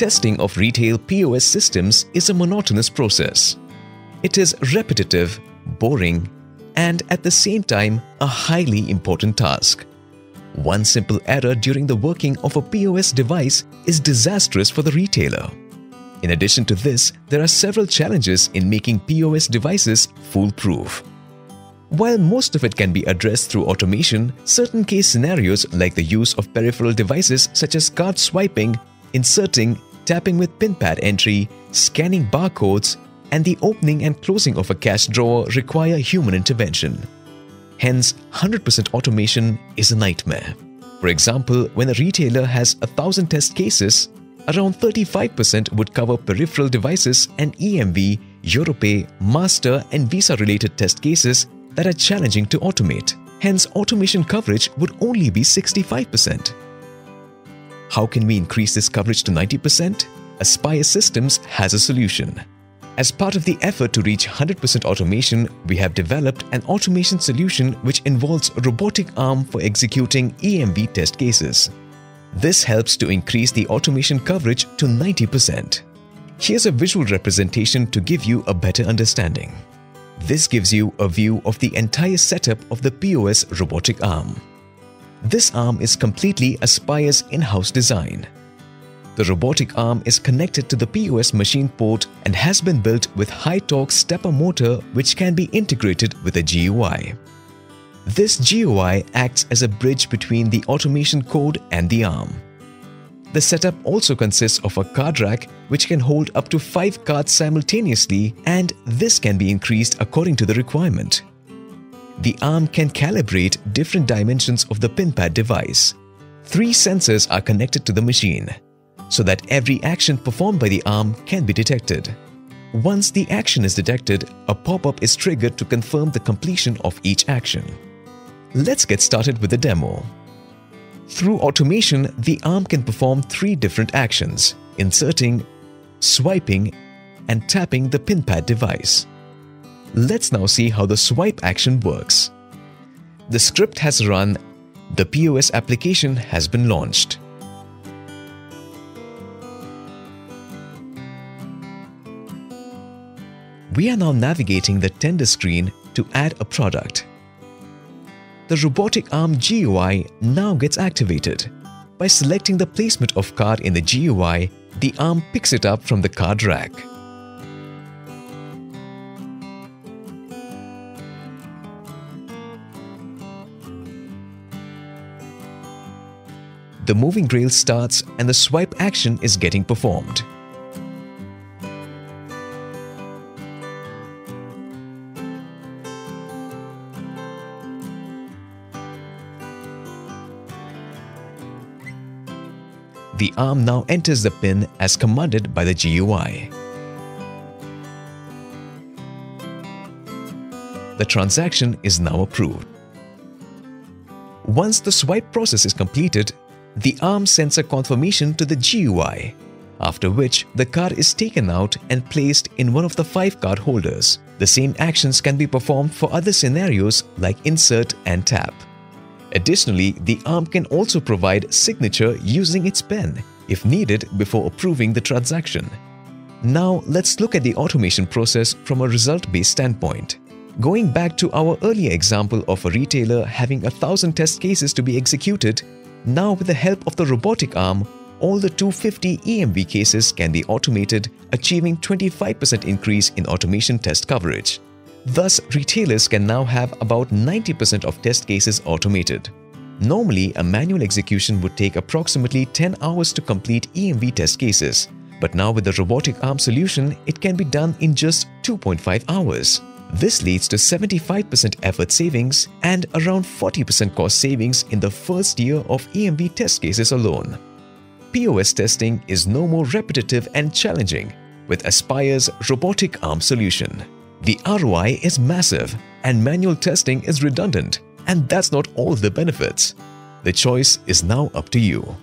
Testing of retail POS systems is a monotonous process. It is repetitive, boring, and at the same time a highly important task. One simple error during the working of a POS device is disastrous for the retailer. In addition to this, there are several challenges in making POS devices foolproof. While most of it can be addressed through automation, certain case scenarios like the use of peripheral devices such as card swiping, inserting, tapping with pin pad entry, scanning barcodes, and the opening and closing of a cash drawer require human intervention. Hence, 100% automation is a nightmare. For example, when a retailer has a thousand test cases, around 35% would cover peripheral devices and EMV, Europay, Master and Visa related test cases that are challenging to automate. Hence, automation coverage would only be 65%. How can we increase this coverage to 90%? Aspire Systems has a solution. As part of the effort to reach 100% automation, we have developed an automation solution which involves a robotic arm for executing EMV test cases. This helps to increase the automation coverage to 90%. Here's a visual representation to give you a better understanding. This gives you a view of the entire setup of the POS robotic arm. This arm is completely Aspire's in-house design. The robotic arm is connected to the POS machine port and has been built with high-torque stepper motor which can be integrated with a GUI. This GUI acts as a bridge between the automation code and the arm. The setup also consists of a card rack which can hold up to 5 cards simultaneously and this can be increased according to the requirement. The arm can calibrate different dimensions of the pinpad device. Three sensors are connected to the machine so that every action performed by the arm can be detected. Once the action is detected, a pop-up is triggered to confirm the completion of each action. Let's get started with the demo. Through automation, the arm can perform three different actions, inserting, swiping, and tapping the pinpad device. Let's now see how the swipe action works. The script has run, the POS application has been launched. We are now navigating the tender screen to add a product. The robotic arm GUI now gets activated. By selecting the placement of card in the GUI, the arm picks it up from the card rack. The moving rail starts and the swipe action is getting performed. The arm now enters the pin as commanded by the GUI. The transaction is now approved. Once the swipe process is completed, the arm sends a confirmation to the GUI, after which the card is taken out and placed in one of the five card holders. The same actions can be performed for other scenarios like insert and tap. Additionally, the arm can also provide signature using its pen if needed before approving the transaction. Now let's look at the automation process from a result-based standpoint. Going back to our earlier example of a retailer having a thousand test cases to be executed, now with the help of the robotic arm, all the 250 EMV cases can be automated, achieving 25% increase in automation test coverage. Thus, retailers can now have about 90% of test cases automated. Normally, a manual execution would take approximately 10 hours to complete EMV test cases, but now with the robotic arm solution, it can be done in just 2.5 hours. This leads to 75% effort savings and around 40% cost savings in the first year of EMV test cases alone. POS testing is no more repetitive and challenging with Aspire's robotic arm solution. The ROI is massive and manual testing is redundant and that's not all the benefits. The choice is now up to you.